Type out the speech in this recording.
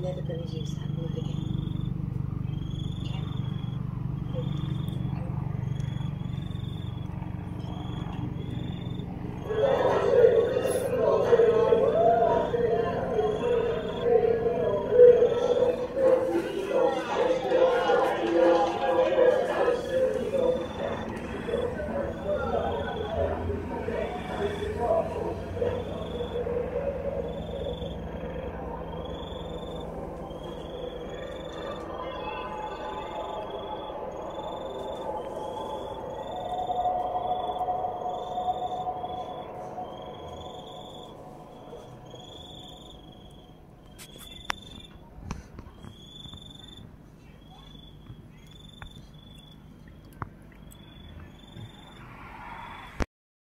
never going to use.